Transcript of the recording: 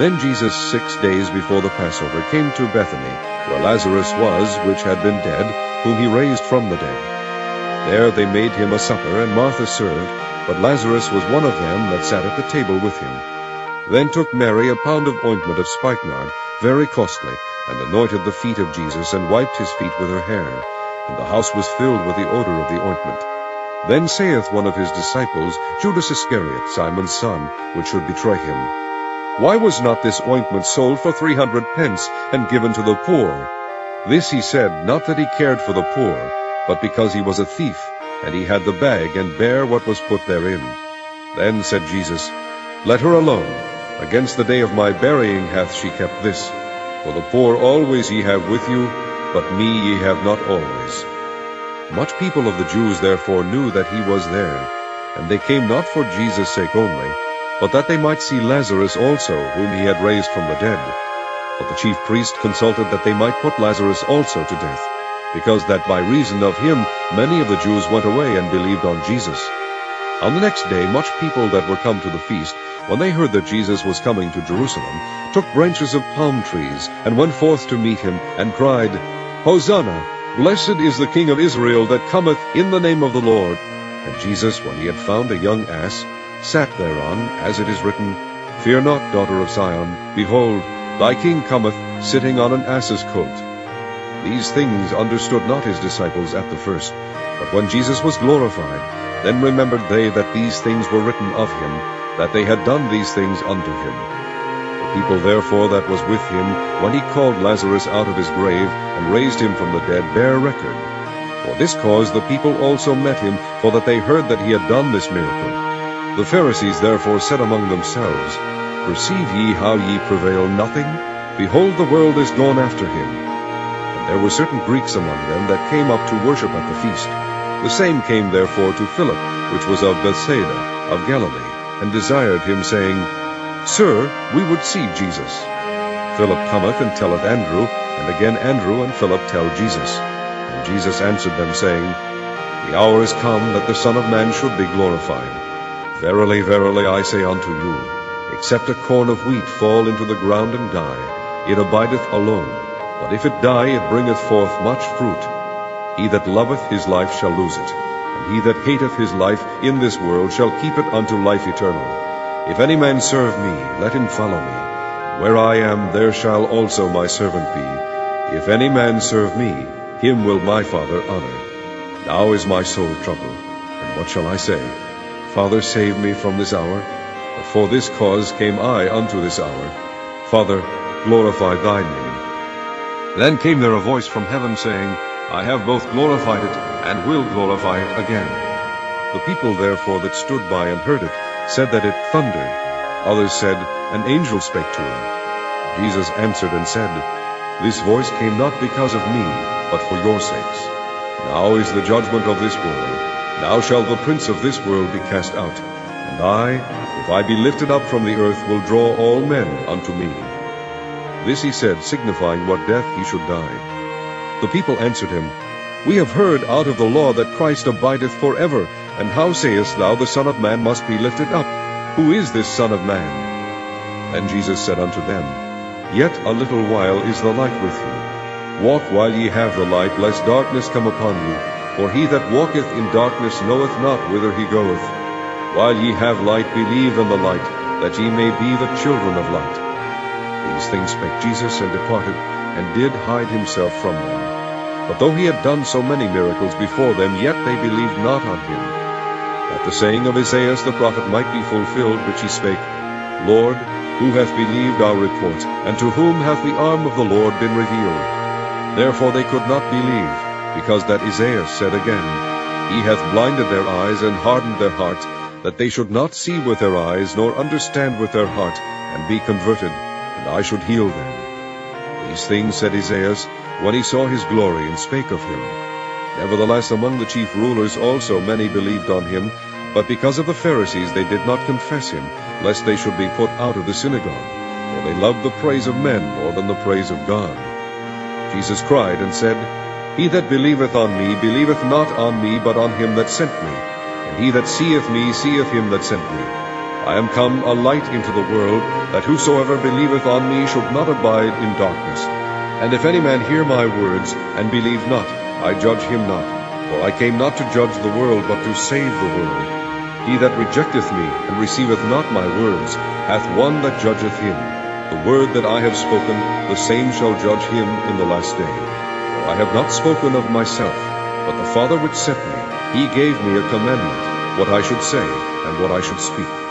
Then Jesus, six days before the Passover, came to Bethany, where Lazarus was, which had been dead, whom he raised from the dead. There they made him a supper, and Martha served, but Lazarus was one of them that sat at the table with him. Then took Mary a pound of ointment of spikenard, very costly, and anointed the feet of Jesus, and wiped his feet with her hair. And the house was filled with the odor of the ointment. Then saith one of his disciples, Judas Iscariot, Simon's son, which should betray him, Why was not this ointment sold for three hundred pence, and given to the poor? This he said, not that he cared for the poor, but because he was a thief, and he had the bag, and bare what was put therein. Then said Jesus, Let her alone. Against the day of my burying hath she kept this. For the poor always ye have with you, but me ye have not always. Much people of the Jews therefore knew that he was there, and they came not for Jesus' sake only, but that they might see Lazarus also, whom he had raised from the dead. But the chief priest consulted that they might put Lazarus also to death, because that by reason of him many of the Jews went away and believed on Jesus. On the next day much people that were come to the feast, when they heard that Jesus was coming to Jerusalem, took branches of palm trees, and went forth to meet him, and cried, Hosanna! Blessed is the King of Israel that cometh in the name of the Lord. And Jesus, when he had found a young ass, sat thereon, as it is written, Fear not, daughter of Zion, behold, thy king cometh, sitting on an ass's colt. These things understood not his disciples at the first. But when Jesus was glorified, then remembered they that these things were written of him, that they had done these things unto him The people therefore that was with him, when he called Lazarus out of his grave, and raised him from the dead, bear record. For this cause the people also met him, for that they heard that he had done this miracle. The Pharisees therefore said among themselves, Perceive ye how ye prevail nothing? Behold, the world is gone after him. And there were certain Greeks among them that came up to worship at the feast. The same came therefore to Philip, which was of Bethsaida, of Galilee, and desired him, saying, Sir, we would see Jesus. Philip cometh and telleth Andrew, and again Andrew and Philip tell Jesus. And Jesus answered them, saying, The hour is come that the Son of Man should be glorified. Verily, verily, I say unto you, except a corn of wheat fall into the ground and die, it abideth alone. But if it die, it bringeth forth much fruit. He that loveth his life shall lose it, and he that hateth his life in this world shall keep it unto life eternal. If any man serve me, let him follow me. Where I am, there shall also my servant be. If any man serve me, him will my Father honor. Now is my soul troubled, and what shall I say? Father, save me from this hour. For this cause came I unto this hour. Father, glorify thy name. Then came there a voice from heaven, saying, I have both glorified it, and will glorify it again. The people therefore that stood by and heard it, said that it thundered. Others said, An angel spake to him. Jesus answered and said, This voice came not because of me, but for your sakes. Now is the judgment of this world. Now shall the prince of this world be cast out. And I, if I be lifted up from the earth, will draw all men unto me. This he said, signifying what death he should die. The people answered him, We have heard out of the law that Christ abideth for ever. And how sayest thou, the Son of Man must be lifted up? Who is this Son of Man? Then Jesus said unto them, Yet a little while is the light with you. Walk while ye have the light, lest darkness come upon you. For he that walketh in darkness knoweth not whither he goeth. While ye have light, believe in the light, that ye may be the children of light. These things spake Jesus, and departed, and did hide himself from them. But though he had done so many miracles before them, yet they believed not on him that the saying of Esaias the prophet might be fulfilled, which he spake, Lord, who hath believed our report, and to whom hath the arm of the Lord been revealed? Therefore they could not believe, because that Esaias said again, He hath blinded their eyes and hardened their heart, that they should not see with their eyes, nor understand with their heart, and be converted, and I should heal them. These things said Esaias, when he saw his glory, and spake of him. Nevertheless, among the chief rulers also many believed on him, but because of the Pharisees they did not confess him, lest they should be put out of the synagogue, for they loved the praise of men more than the praise of God. Jesus cried and said, He that believeth on me believeth not on me, but on him that sent me. And he that seeth me seeth him that sent me. I am come a light into the world, that whosoever believeth on me should not abide in darkness. And if any man hear my words, and believe not, I judge him not. For I came not to judge the world, but to save the world. He that rejecteth me, and receiveth not my words, hath one that judgeth him. The word that I have spoken, the same shall judge him in the last day. I have not spoken of myself, but the Father which sent me, he gave me a commandment, what I should say, and what I should speak.